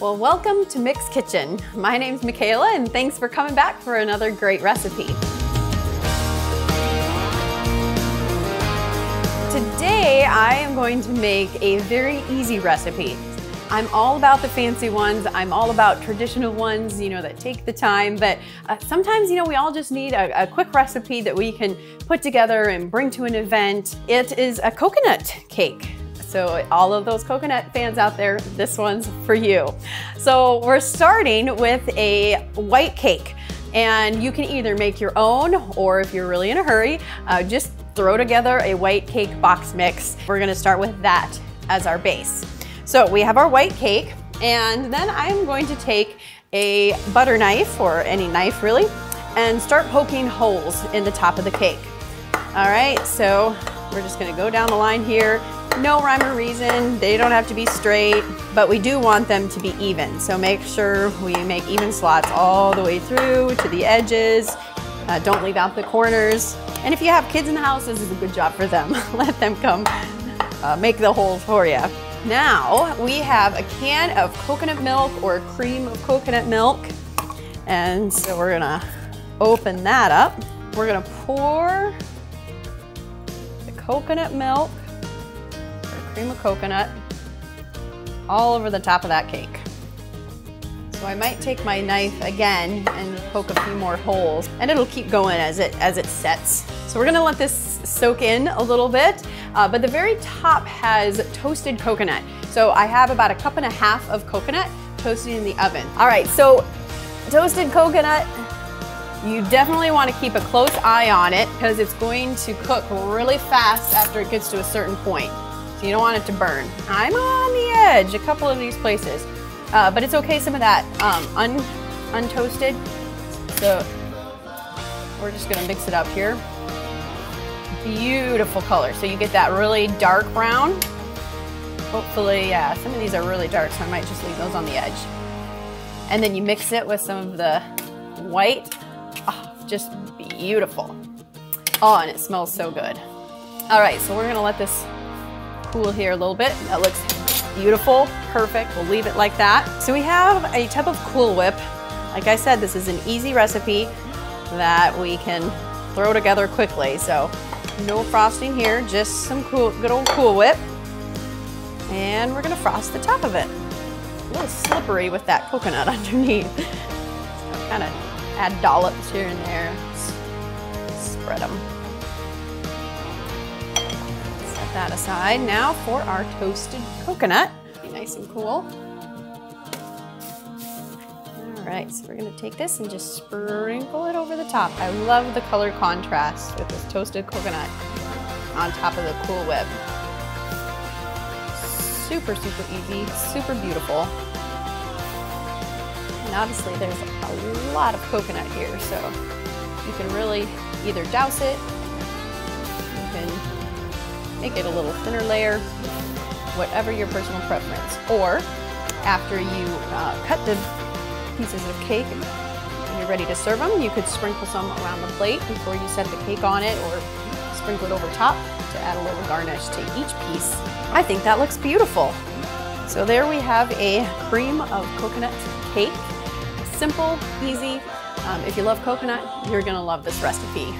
Well, welcome to Mic's Kitchen. My name's Michaela and thanks for coming back for another great recipe. Today, I am going to make a very easy recipe. I'm all about the fancy ones. I'm all about traditional ones, you know, that take the time. But uh, sometimes, you know, we all just need a, a, quick recipe that we can put together and bring to an event. It is a coconut cake. So all of those coconut fans out there, this one's for you. So we're starting with a white cake. And you can either make your own, or if you're really in a hurry, uh, just throw together a white cake box mix. We're gonna start with that as our base. So we have our white cake, and then I'm going to take a butter knife, or any knife really, and start poking holes in the top of the cake. All right, so we're just gonna go down the line here. No rhyme or reason, they don't have to be straight, but we do want them to be even. So make sure we make even slots all the way through to the edges. Uh, don't leave out the corners. And if you have kids in the house, this is a good job for them. Let them come uh, make the holes for you. Now we have a can of coconut milk or cream of coconut milk. And so we're gonna open that up. We're gonna pour the coconut milk cream of coconut all over the top of that cake. So I might take my knife again and poke a few more holes and it'll keep going as it, as it sets. So we're gonna let this soak in a little bit. Uh, but the very top has toasted coconut. So I have about a cup and a half of coconut toasted in the oven. All right, so toasted coconut, you definitely want to keep a close eye on it because it's going to cook really fast after it gets to a certain point. So you don't want it to burn. I'm on the edge a couple of these places, uh, but it's okay some of that um, un untoasted. So we're just gonna mix it up here beautiful color. So you get that really dark brown. Hopefully, yeah, some of these are really dark, so I might just leave those on the edge. And then you mix it with some of the white. Oh, just beautiful. Oh, and it smells so good. All right, so we're gonna let this cool here a little bit. That looks beautiful, perfect. We'll leave it like that. So we have a type of Cool Whip. Like I said, this is an easy recipe that we can throw together quickly. So no frosting here, just some cool, good old Cool Whip. And we're gonna frost the top of it. A little slippery with that coconut underneath. So kind of add dollops here and there. Spread them. That aside. Now for our toasted coconut. Be nice and cool. All right, so we're gonna take this and just sprinkle it over the top. I love the color contrast with this toasted coconut on top of the Cool Whip. Super, super easy, super beautiful. And obviously there's a lot of coconut here, so you can really either douse it, you can make it a little thinner layer, whatever your personal preference. Or after you uh, cut the pieces of cake and you're ready to serve them, you could sprinkle some around the plate before you set the cake on it or sprinkle it over top to add a little garnish to each piece. I think that looks beautiful. So there we have a cream of coconut cake. Simple, easy. Um, if you love coconut, you're gonna love this recipe.